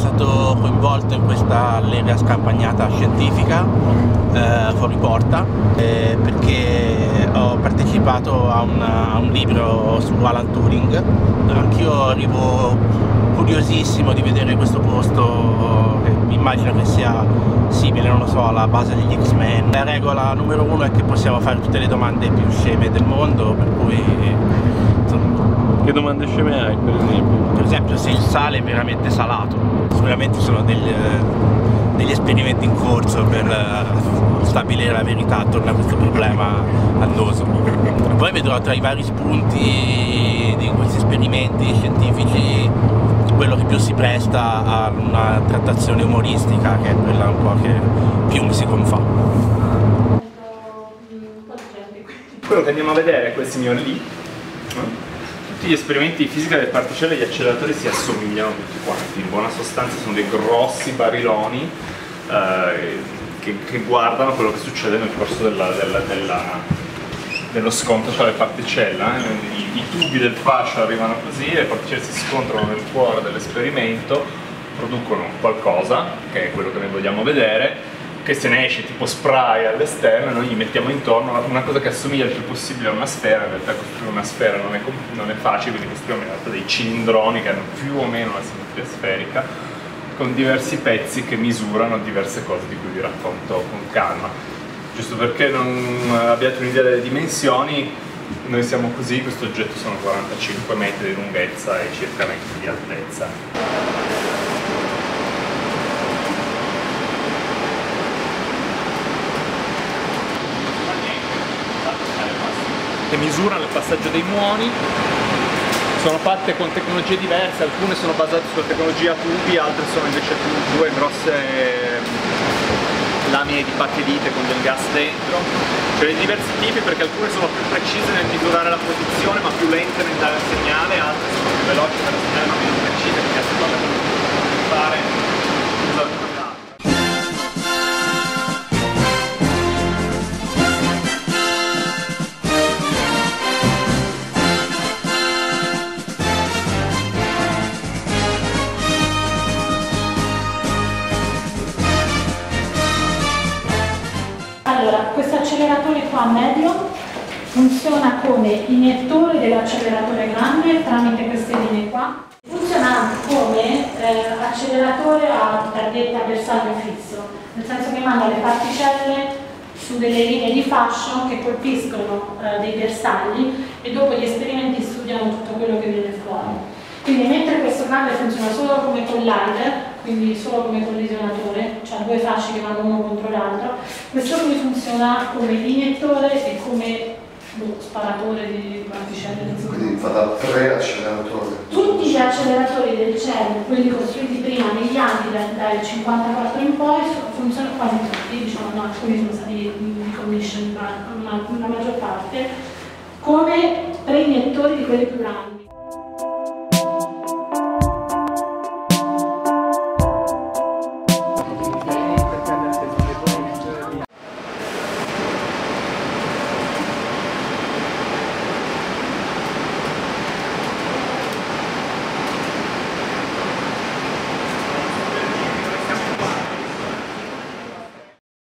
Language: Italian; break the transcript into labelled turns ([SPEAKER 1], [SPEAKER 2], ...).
[SPEAKER 1] stato coinvolto in questa allega scampagnata scientifica eh, fuori porta eh, perché ho partecipato a, una, a, un libro su Alan Turing. Anch'io arrivo curiosissimo di vedere questo posto che immagino che sia simile, non lo so, alla base degli X-Men. La regola numero uno è che possiamo fare tutte le domande più sceme del mondo per cui
[SPEAKER 2] che domande sceme hai per esempio?
[SPEAKER 1] Per esempio se il sale è veramente salato, sicuramente sono degli, degli esperimenti in corso per uh, stabilire la verità attorno a questo problema annoso. Poi vedrò tra i vari spunti di questi esperimenti scientifici quello che più si presta a una trattazione umoristica che è quella un po' che più mi si confà.
[SPEAKER 3] Quello che andiamo a vedere è quel signor lì tutti gli esperimenti di fisica delle particelle e gli acceleratori si assomigliano tutti quanti, in buona sostanza sono dei grossi bariloni eh, che, che, guardano quello che succede nel corso della, della, della, dello scontro tra le particelle. Eh. I, I, tubi del fascio arrivano così, le particelle si scontrano nel cuore dell'esperimento, producono qualcosa, che è quello che noi vogliamo vedere, che se ne esce tipo spray all'esterno e noi gli mettiamo intorno una cosa che assomiglia il più possibile a una sfera, in realtà costruire una sfera non è, non è facile, quindi costruiamo in realtà dei cilindroni che hanno più o meno una simmetria sferica con diversi pezzi che misurano diverse cose di cui vi racconto con calma. Giusto perché non abbiate un'idea delle dimensioni, noi siamo così, questo oggetto sono 45 metri di lunghezza e circa 20 di altezza. Che misurano il passaggio dei muoni sono fatte con tecnologie diverse, alcune sono basate sulla tecnologia tubi, altre sono invece due grosse lamine di bachelite con del gas dentro. Ce ne diversi tipi perché alcune sono più precise nel misurare la posizione ma più lente nel dare il segnale, altre
[SPEAKER 4] l'acceleratore qua medio funziona come iniettore dell'acceleratore grande tramite queste linee qua. Funziona come eh, acceleratore a targhetta bersaglio fisso, nel senso che manda le particelle su delle linee di fascio che colpiscono eh, dei bersagli e dopo gli esperimenti studiano tutto quello che viene fuori. Quindi mentre questo cambio funziona solo come collider, quindi solo come collisionatore, fasci che vanno uno contro l'altro, questo qui funziona come iniettore e come boh, sparatore di particelle.
[SPEAKER 5] Quindi fa da tre acceleratori.
[SPEAKER 4] Tutti gli acceleratori del CERN, quelli costruiti prima negli anni dal, dal 54 in poi, funzionano quasi tutti, diciamo no, alcuni sono stati di commission, ma la maggior parte, come preiettori di quelli più grandi.